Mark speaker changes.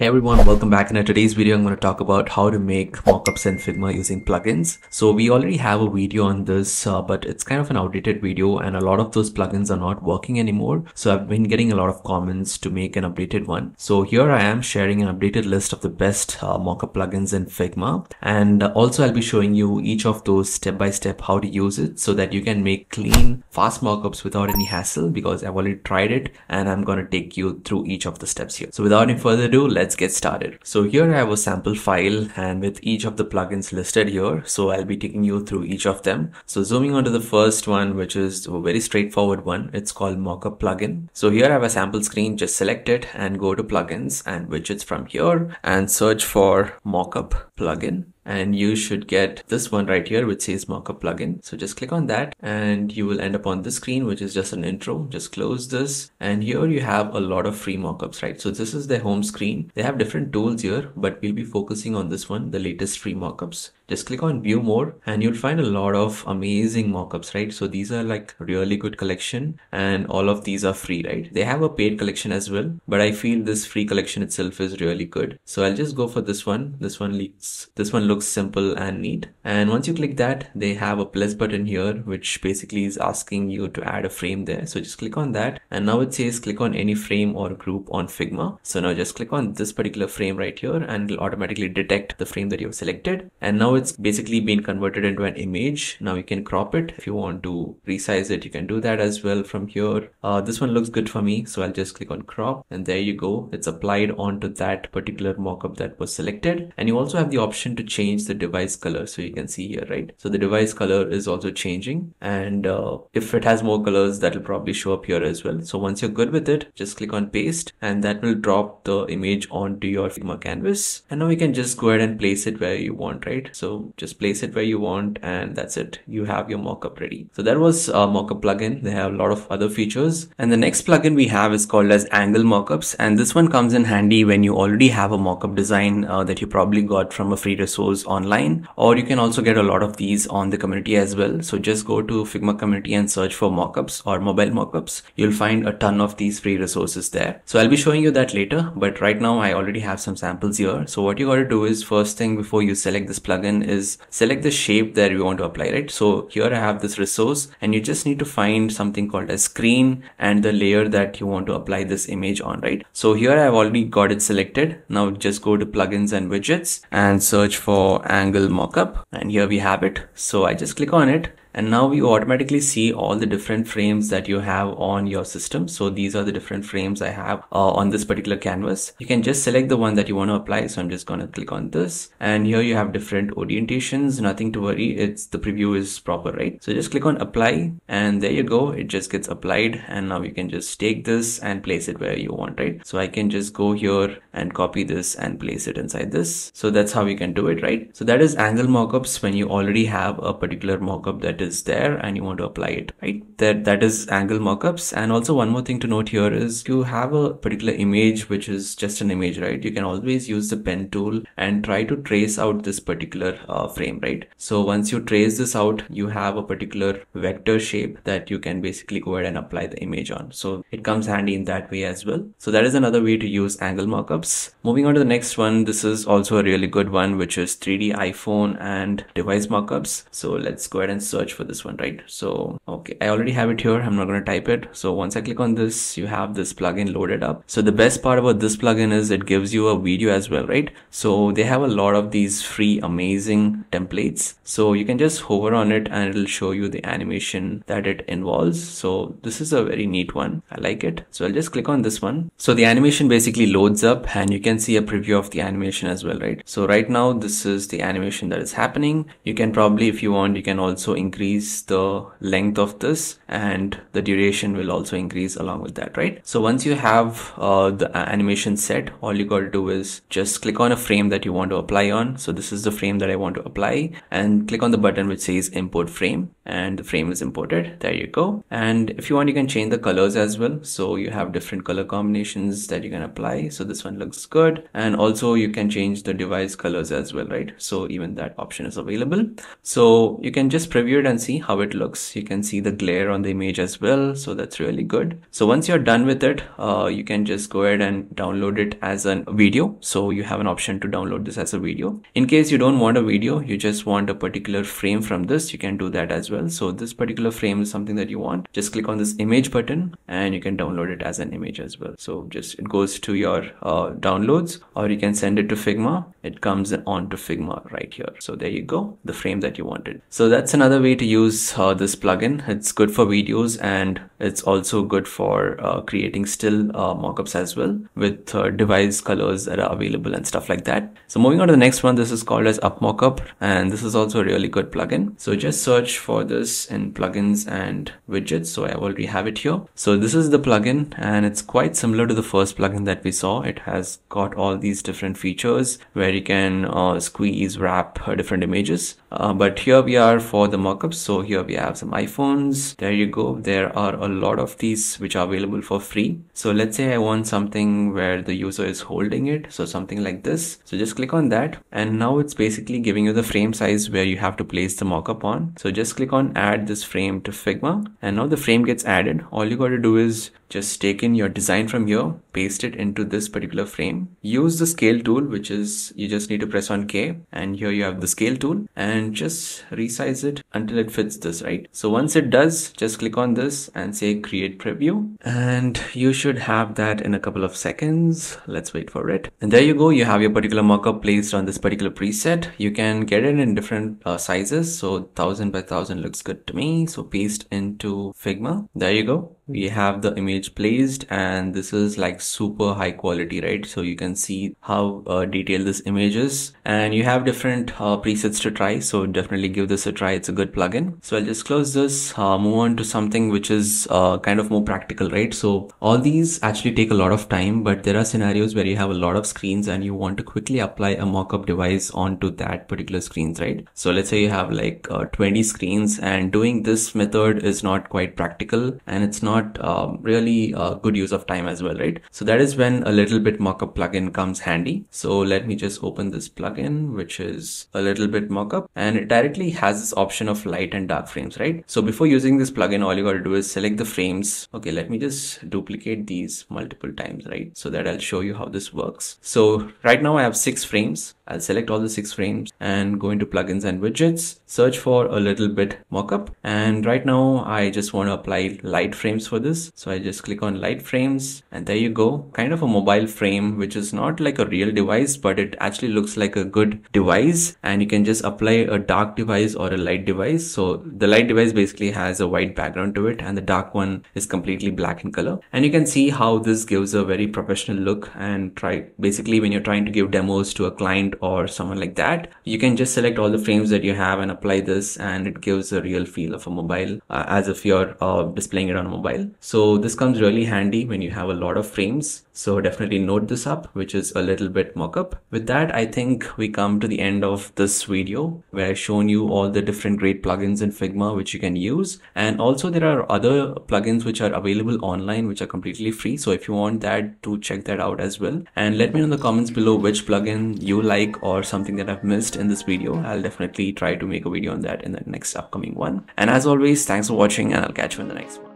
Speaker 1: Hey everyone, welcome back. In today's video, I'm going to talk about how to make mockups in Figma using plugins. So we already have a video on this, uh, but it's kind of an outdated video and a lot of those plugins are not working anymore. So I've been getting a lot of comments to make an updated one. So here I am sharing an updated list of the best uh, mockup plugins in Figma. And also I'll be showing you each of those step by step how to use it so that you can make clean, fast mockups without any hassle because I've already tried it and I'm going to take you through each of the steps here. So without any further ado, let's let's get started. So here I have a sample file and with each of the plugins listed here. So I'll be taking you through each of them. So zooming onto the first one, which is a very straightforward one, it's called Mockup plugin. So here I have a sample screen, just select it and go to plugins and widgets from here and search for Mockup plugin and you should get this one right here which says mockup plugin. So just click on that and you will end up on this screen which is just an intro. Just close this and here you have a lot of free mockups right? So this is the home screen. They have different tools here but we'll be focusing on this one the latest free mockups just click on view more and you'll find a lot of amazing mockups right? So these are like really good collection and all of these are free right? They have a paid collection as well but i feel this free collection itself is really good. So i'll just go for this one. This one leaks this one looks simple and neat. And once you click that they have a plus button here which basically is asking you to add a frame there. So just click on that. And now it says click on any frame or group on figma. So now just click on this particular frame right here and it'll automatically detect the frame that you've selected. And now it's basically been converted into an image. Now you can crop it. If you want to resize it, you can do that as well from here. Uh, this one looks good for me. So I'll just click on crop and there you go. It's applied onto that particular mockup that was selected. And you also have the option to change the device color. So you can see here, right? So the device color is also changing. And uh, if it has more colors, that will probably show up here as well. So once you're good with it, just click on paste and that will drop the image onto your Figma canvas. And now you can just go ahead and place it where you want, right? So just place it where you want and that's it. You have your mockup ready. So that was a mockup plugin. They have a lot of other features. And the next plugin we have is called as Angle Mockups. And this one comes in handy when you already have a mockup design uh, that you probably got from a free resource online. Or you can also get a lot of these on the community as well. So just go to Figma community and search for mockups or mobile mockups. You'll find a ton of these free resources there. So I'll be showing you that later. But right now I already have some samples here. So what you got to do is first thing before you select this plugin is select the shape that you want to apply, right? So here I have this resource and you just need to find something called a screen and the layer that you want to apply this image on, right? So here I've already got it selected. Now just go to plugins and widgets and search for angle mockup and here we have it. So I just click on it and now you automatically see all the different frames that you have on your system. So these are the different frames i have uh, on this particular canvas. You can just select the one that you want to apply. So i'm just going to click on this. And here you have different orientations. Nothing to worry. It's the preview is proper right? So just click on apply. And there you go. It just gets applied. And now you can just take this and place it where you want right? So i can just go here and copy this and place it inside this. So that's how you can do it right? So that is angle mockups when you already have a particular mockup that is there and you want to apply it right? That that is angle mockups. And also one more thing to note here is you have a particular image which is just an image right? You can always use the pen tool and try to trace out this particular uh, frame right? So once you trace this out you have a particular vector shape that you can basically go ahead and apply the image on. So it comes handy in that way as well. So that is another way to use angle mockups. Moving on to the next one this is also a really good one which is 3d iphone and device mockups. So let's go ahead and search search for this one right? So okay i already have it here. I'm not going to type it. So once i click on this you have this plugin loaded up. So the best part about this plugin is it gives you a video as well right? So they have a lot of these free amazing templates. So you can just hover on it and it'll show you the animation that it involves. So this is a very neat one. I like it. So i'll just click on this one. So the animation basically loads up and you can see a preview of the animation as well right? So right now this is the animation that is happening. You can probably if you want you can also increase increase the length of this and the duration will also increase along with that right? So once you have uh, the animation set all you got to do is just click on a frame that you want to apply on. So this is the frame that I want to apply and click on the button which says import frame and the frame is imported. There you go. And if you want you can change the colors as well. So you have different color combinations that you can apply. So this one looks good. And also you can change the device colors as well right? So even that option is available. So you can just preview it and see how it looks. You can see the glare on the image as well. So that's really good. So once you're done with it, uh, you can just go ahead and download it as a video. So you have an option to download this as a video. In case you don't want a video, you just want a particular frame from this, you can do that as well. So this particular frame is something that you want. Just click on this image button and you can download it as an image as well. So just it goes to your uh, downloads or you can send it to Figma. It comes onto Figma right here. So there you go, the frame that you wanted. So that's another way to use uh, this plugin. It's good for videos and it's also good for uh, creating still uh, mockups as well with uh, device colors that are available and stuff like that. So moving on to the next one, this is called as Up Mockup and this is also a really good plugin. So just search for this in plugins and widgets. So I already have it here. So this is the plugin and it's quite similar to the first plugin that we saw. It has got all these different features where you can uh, squeeze, wrap uh, different images. Uh, but here we are for the So here we have some iPhones. There you go. There are a lot of these which are available for free. So let's say I want something where the user is holding it. So something like this. So just click on that. And now it's basically giving you the frame size where you have to place the mockup on. So just click on add this frame to Figma. And now the frame gets added. All you got to do is just take in your design from here, paste it into this particular frame. Use the scale tool, which is you just need to press on K and here you have the scale tool and just resize it until it fits this, right? So once it does, just click on this and say create preview and you should have that in a couple of seconds. Let's wait for it. And there you go. You have your particular mockup placed on this particular preset. You can get it in different uh, sizes. So 1000 by 1000 looks good to me. So paste into Figma. There you go we have the image placed and this is like super high quality right? So you can see how uh, detailed this image is. And you have different uh, presets to try. So definitely give this a try. It's a good plugin. So i'll just close this uh, move on to something which is uh, kind of more practical right? So all these actually take a lot of time but there are scenarios where you have a lot of screens and you want to quickly apply a mock-up device onto that particular screens right? So let's say you have like uh, 20 screens and doing this method is not quite practical and it's not not um, really a good use of time as well, right? So that is when a little bit mockup plugin comes handy. So let me just open this plugin, which is a little bit mockup and it directly has this option of light and dark frames, right? So before using this plugin, all you got to do is select the frames. Okay, let me just duplicate these multiple times, right? So that I'll show you how this works. So right now I have six frames. I'll select all the six frames and go into plugins and widgets, search for a little bit mockup. And right now I just want to apply light frames for this. So I just click on light frames and there you go. Kind of a mobile frame, which is not like a real device, but it actually looks like a good device. And you can just apply a dark device or a light device. So the light device basically has a white background to it and the dark one is completely black in color. And you can see how this gives a very professional look and try basically when you're trying to give demos to a client or someone like that you can just select all the frames that you have and apply this and it gives a real feel of a mobile uh, as if you're uh, displaying it on a mobile so this comes really handy when you have a lot of frames. So definitely note this up which is a little bit mockup. With that i think we come to the end of this video where i've shown you all the different great plugins in figma which you can use. And also there are other plugins which are available online which are completely free. So if you want that to check that out as well. And let me know in the comments below which plugin you like or something that I've missed in this video, I'll definitely try to make a video on that in the next upcoming one. And as always, thanks for watching and I'll catch you in the next one.